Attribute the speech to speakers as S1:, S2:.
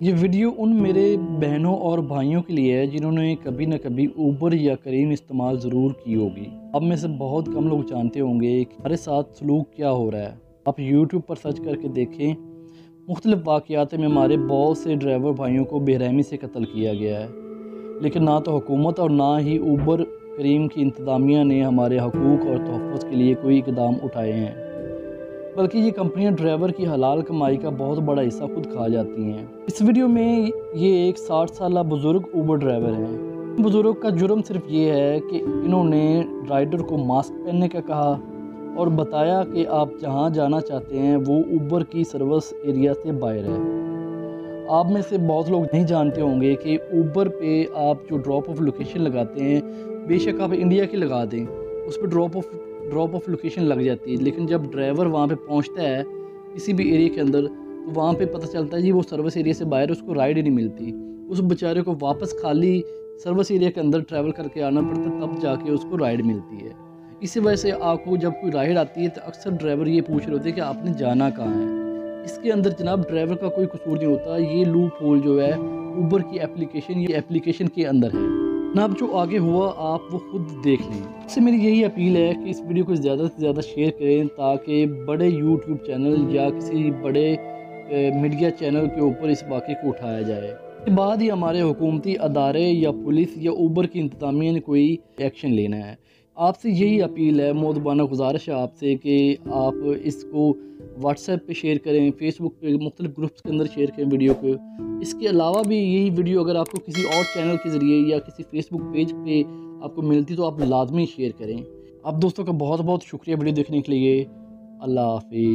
S1: ये वीडियो उन मेरे बहनों और भाइयों के लिए है जिन्होंने कभी न कभी ऊबर या करीम इस्तेमाल ज़रूर की होगी। अब में से बहुत कम लोग जानते होंगे कि हमारे साथ सलूक क्या हो रहा है। आप यूट्यूब पर सर्च करके देखें, मुख्तलिफ़ वाक़ात में हमारे बहुत से ड्राइवर भाइयों को बेरहमी से कत्ल किया गया है। लेकिन ना तो हुकूमत और ना ही ऊबर करीम की इंतज़ामिया ने हमारे हकूक़ और तहफ़ के लिए कोई इकदाम उठाए हैं। बल्कि ये कंपनियाँ ड्राइवर की हलाल कमाई का बहुत बड़ा हिस्सा खुद खा जाती हैं। इस वीडियो में ये एक साठ साल बुज़ुर्ग ऊबर ड्राइवर हैं। बुज़ुर्ग का जुर्म सिर्फ़ ये है कि इन्होंने राइडर को मास्क पहनने का कहा और बताया कि आप जहाँ जाना चाहते हैं, वो ऊबर की सर्विस एरिया से बाहर है। आप में से बहुत लोग नहीं जानते होंगे कि ऊबर पे आप जो ड्रॉप ऑफ़ लोकेशन लगाते हैं, बेशक आप इंडिया की लगा दें। उस पर drop off drop off location लग जाती है। लेकिन जब ड्राइवर वहाँ पे पहुँचता है, किसी भी एरिया के अंदर तो वहाँ पे पता चलता है जी वो सर्विस एरिया से बाहर उसको राइड ही नहीं मिलती। उस बेचारे को वापस खाली सर्विस एरिया के अंदर ट्रैवल करके आना पड़ता है, तब जाके उसको राइड मिलती है। इसी वजह से आपको जब कोई राइड आती है तो अक्सर ड्राइवर ये पूछ रहे होते हैं कि आपने जाना कहाँ है? इसके अंदर जनाब ड्राइवर का कोई कसूर नहीं होता। ये लूप होल जो है ऊबर की एप्लीकेशन ये एप्लीकेशन के अंदर है। ना अब जो आगे हुआ आप वो खुद देख लें। इससे मेरी यही अपील है कि इस वीडियो को ज़्यादा से ज़्यादा शेयर करें ताकि बड़े यूट्यूब चैनल या किसी बड़े मीडिया चैनल के ऊपर इस वाक़े को उठाया जाए। इसके बाद ही हमारे हुकूमती अदारे या पुलिस या ऊबर की इंतजामिया ने कोई एक्शन लेना है। आपसे यही अपील है मोदबाना गुजारिश है आपसे कि आप इसको व्हाट्सएप पे शेयर करें फेसबुक पे मुख्तलिफ़ ग्रुप्स के अंदर शेयर करें वीडियो को। इसके अलावा भी यही वीडियो अगर आपको किसी और चैनल के ज़रिए या किसी फेसबुक पेज पे आपको मिलती तो आप लाजमी शेयर करें। आप दोस्तों का बहुत बहुत शुक्रिया वीडियो देखने के लिए। अल्लाह हाफि